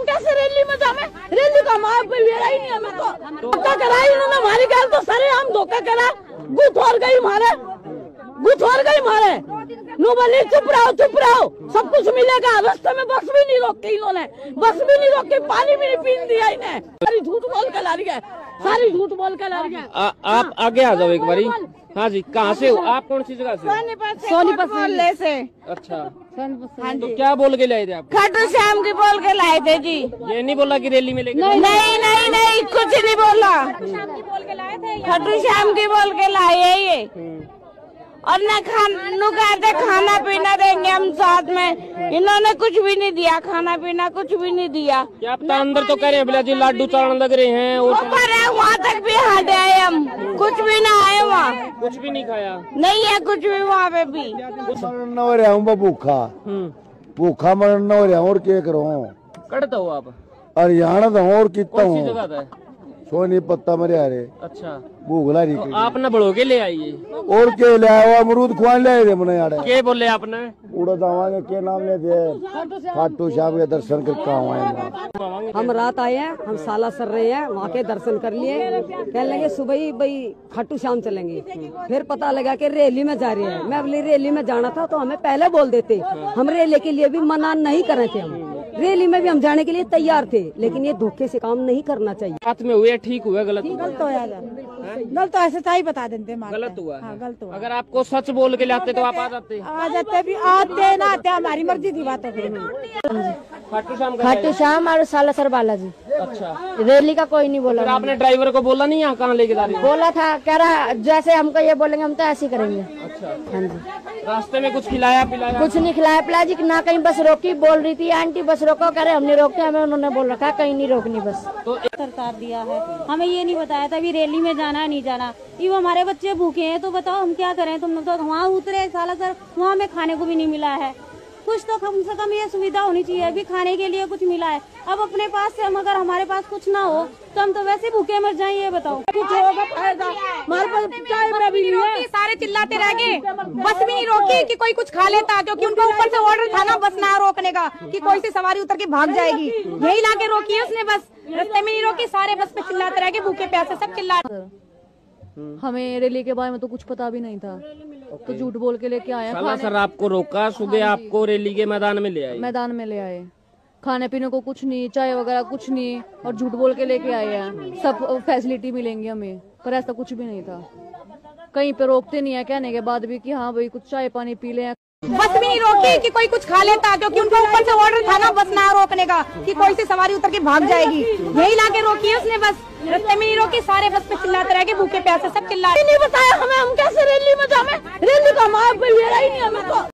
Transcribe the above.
हम कैसे रैली में जावे रैली का माँ पर ले ही नहीं हमें तो धोखा करा इन्होंने हमारी गल तो सरे हम धोखा करा। गुथ और गई मारे गुथ और गई मारे। नो बोले चुप रहो चुप रहो। सब कुछ मिलेगा। रास्ते में बस भी नहीं रोकी इन्होंने। बस भी नहीं रोकी पानी भी नहीं पीन दिया इन्हें। सारी झूठ बोल के ला रही है सारी झूठ बोल के ला रही है आ, आप आगे आ जाओ एक बारी। हाँ जी कहाँ से हो? आप कौन सी जगह से हो? सोनीपत मोहल्ले से। अच्छा। हाँ तो क्या बोल के लाए थे आप? खाटू श्याम की बोल के लाए थे जी। ये नहीं बोला कि रैली में लेके नहीं नहीं नहीं कुछ नहीं बोला। खाटू श्याम की बोल के लाए हैं ये। और न खाना कहते खाना पीना देंगे हम साथ में। इन्होंने कुछ भी नहीं दिया खाना पीना कुछ भी नहीं दिया। तो अंदर तो कह रहे हैं जी लाडू चारण लग रहे हैं ऊपर है वहाँ तक भी हटे आए हम। कुछ भी ना आए वहाँ। कुछ भी नहीं खाया। नहीं है कुछ भी वहाँ पे भी। मरण हो रहा हूँ भूखा। हम्म। भूखा मरण हो रहा हूँ और क्या करूँ? कड़ता हो आप। हरियाणा तो और कितना हूँ? जगह था सोनी पत्ता मरे हरे अच्छा। भूख ला रही तो आप न के ले आइए। और के ले आया अमरूद खुआन ले आए मने यार के बोले आपने? उड़ा दावांगे के नाम ले दे खाटू श्याम के दर्शन करके आए हम रात आए हैं हम साला सर रहे हैं वहाँ के दर्शन कर लिए। कहने लगे सुबह ही भाई खाटू श्याम चलेंगे। फिर पता लगा कि रैली में जा रहे हैं। मैं बोली रैली में जाना था तो हमें पहले बोल देते। हम रैली के लिए भी मना नहीं कर रहे थे हम। रैली में भी हम जाने के लिए तैयार थे लेकिन ये धोखे से काम नहीं करना चाहिए। हाथ में हुए ठीक हुआ। गलत हुआ गलत होया गलत तो ऐसे सही बता देते गलत हुआ। हाँ गलत हुआ। अगर आपको सच बोल के लाते तो आप आ जाते। आ जाते भी आते ना आते हमारी मर्ज़ी की बात है खाटू श्याम का खाटू श्याम और सालासर बालाजी अच्छा। रैली का कोई नहीं बोला आपने ड्राइवर को बोला नहीं यहाँ कहाँ लेके जा रही बोला था कह रहा जैसे हमको ये बोलेंगे हम तो ऐसे ही करेंगे। अच्छा। हाँ जी। रास्ते में कुछ खिलाया पिलाया? कुछ नहीं खिलाया पिलाया जी ना कहीं बस रोकी बोल रही थी आंटी बस रोको कह रहे हमने रोके, हमें उन्होंने बोल रखा, कहीं नहीं रोकनी, बस। तो सरकार दिया है। हमें ये नहीं बताया था, अभी रैली में जाना, नहीं जाना। ये हमारे बच्चे भूखे हैं तो बताओ हम क्या करें? तुम तो वहाँ उतरे, साला सर, वहाँ हमें खाने को भी नहीं मिला है। कुछ तो कम से कम ये सुविधा होनी चाहिए अभी खाने के लिए कुछ मिला है। अब अपने पास से हम अगर हमारे पास कुछ ना हो तो हम तो वैसे भूखे मर जाए ये बताओ। कुछ होगा फ़ायदा? हमारे पास चाय भी नहीं सारे चिल्लाते रह गए। बस भी नहीं रोकी कि कोई कुछ खा लेता क्योंकि उनका ऊपर से ऑर्डर था ना बस ना रोकने का कि कोई सी सवारी उतर के भाग जाएगी। यही ला के रोकी है उसने बस। रस्ते में नहीं रोकी सारे बस पे चिल्लाते रह गए भूखे प्यासे सब चिल्ला हमें रैली के बारे में तो कुछ पता भी नहीं था। तो झूठ बोल के लेके आया साला सर आपको रोका सुबह आपको रैली के मैदान में ले आए। मैदान में ले आए। खाने पीने को कुछ नहीं चाय वगैरह कुछ नहीं और झूठ बोल के लेके आए हैं। सब फैसिलिटी मिलेंगी हमें पर ऐसा कुछ भी नहीं था। कहीं पे रोकते नहीं है कहने के बाद भी कि हाँ भाई कुछ चाय पानी पी लें। बस भी नहीं रोकी कि कोई कुछ खा लेता क्योंकि उनका ऊपर से ऑर्डर था ना बस ना रोकने का कि कोई सी सवारी उतर के भाग जाएगी। यही लाके रोकी है उसने बस। तमीरों के सारे बस पे चिल्लाते रह गए, भूखे प्यासे सब चिल्ला नहीं बताया हमें, हम कैसे रैली में जाए? रैली का माँ ही नहीं हमें तो।